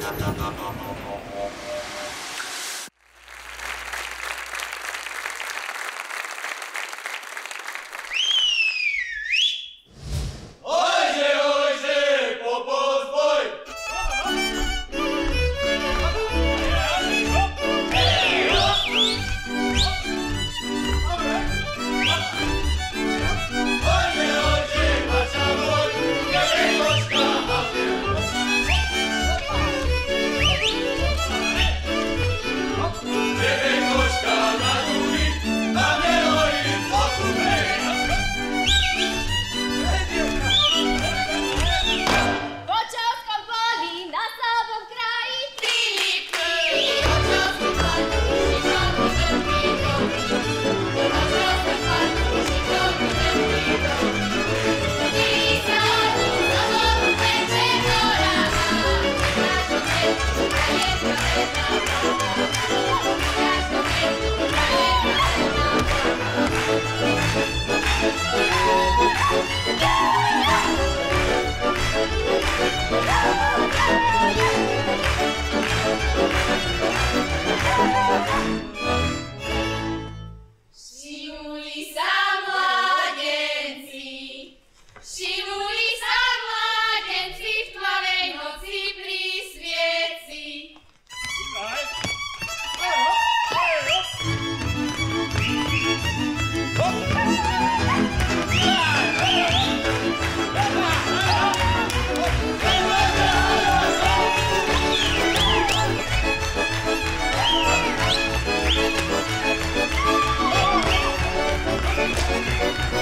ハハハハハ。